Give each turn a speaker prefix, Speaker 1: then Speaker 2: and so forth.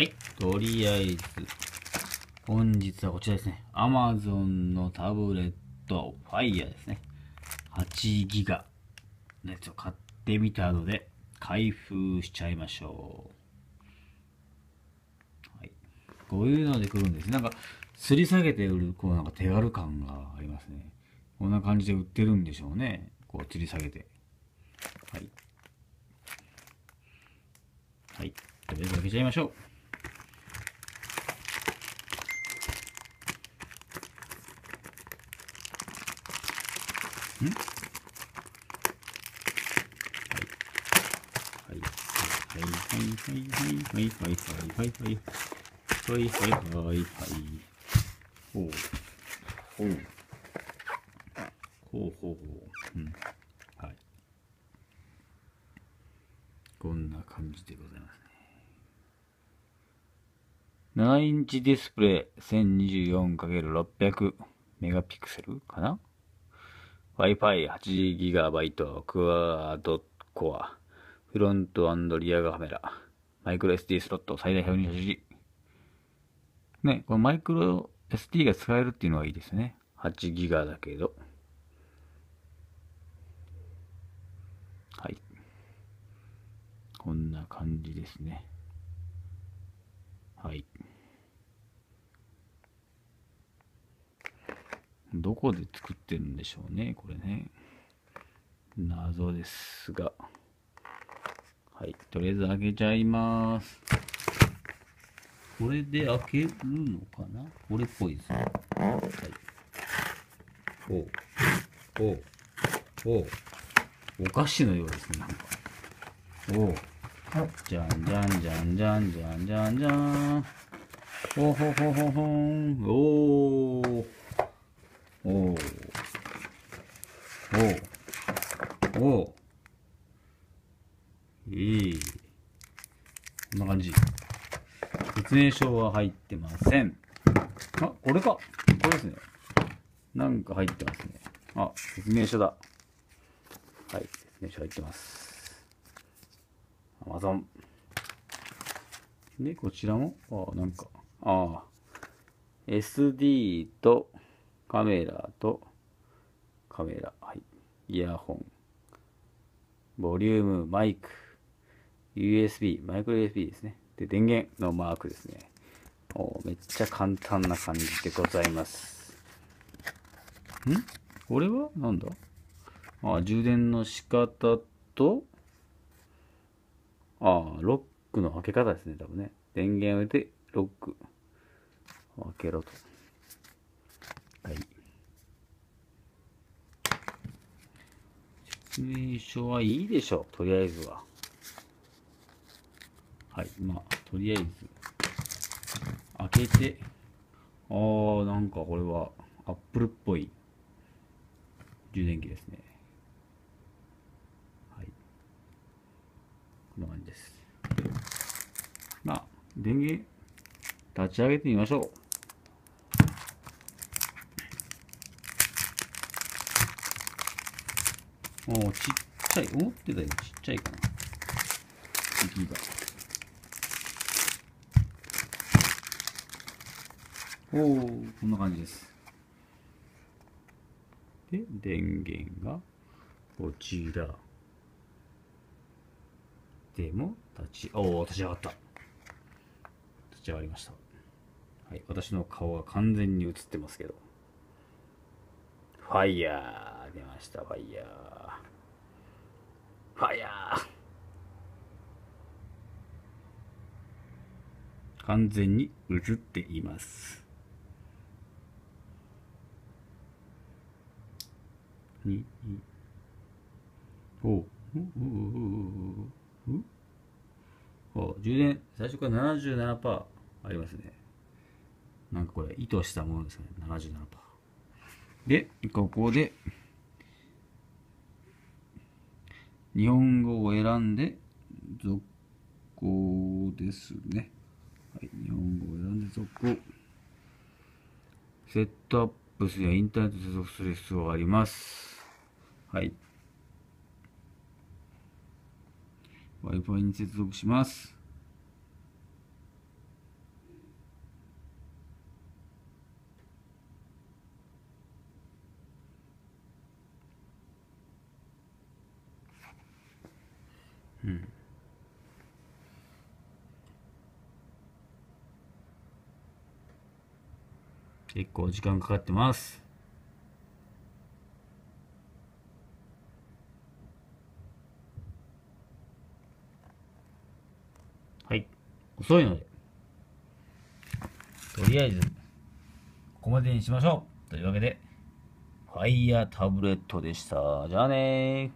Speaker 1: はい。とりあえず、本日はこちらですね。Amazon のタブレット Fire ですね。8ギガのやつを買ってみたので、開封しちゃいましょう。はい。こういうので来るんです。なんか、吊り下げて売る、こうなんか手軽感がありますね。こんな感じで売ってるんでしょうね。こう吊り下げて。はい。はい。とりあえず開けちゃいましょう。はい。はい。はい。はい。はい。はい。はい。はい。はい。はい。はい。はい。はい。ほう。ほう。ほうほうほう。うん。はい。こんな感じでござい。ますね。7インチディスプレイ 1024×600 メガピクセルかな Wi-Fi8GB クワードコアフロントリアカメラマイクロ SD スロット最大 128G ね、このマイクロ SD が使えるっていうのはいいですね。8ギガだけど。はい。こんな感じですね。はい。どこで作ってるんでしょうね、これね。謎ですが。はい。とりあえず開けちゃいます。これで開けるのかな？これっぽいですね。はい。おう。おう。おう。お菓子のようですね、なんか。おう。じゃんじゃんじゃんじゃんじゃんじゃんじゃん。ほほほほほん。おー。おおおおいい。こんな感じ。説明書は入ってません。あこれか。これですね。なんか入ってますね。あ説明書だ。はい説明書入ってます。Amazon でこちらもあなんか。ああ SD とカメラとカメラ、はい、イヤホン、ボリューム、マイク、USB、マイクロ USB ですね。で、電源のマークですね。おめっちゃ簡単な感じでございます。ん？これは？なんだ？あ、充電の仕方と、あ、ロックの開け方ですね、多分ね。電源を入れて、ロック。開けろと。はい。説明書はいいでしょう、とりあえずは。はい、まあ、とりあえず、開けて、あー、なんかこれは、アップルっぽい充電器ですね。はい。こんな感じです。まあ、電源、立ち上げてみましょう。おーちっちゃい。思ってたよりちっちゃいかな。息が。おー、こんな感じです。で、電源がこちら。でも、立ち、おー、立ち上がった。立ち上がりました。はい、私の顔が完全に映ってますけど。ファイヤー出ました、ファイヤー。ファイヤー完全に映っています。に、におう、おう、う、う、おう、お充電、最初から77%ありますね。なんかこれ、意図したものですね。77%。で、ここで、日本語を選んで、続行ですね。はい、日本語を選んで続行。セットアップすやインターネット接続する必要があります。はい。Wi-Fi に接続します。結構時間かかってます。はい。遅いので。とりあえずここまでにしましょう。というわけでファイヤータブレットでした。じゃあね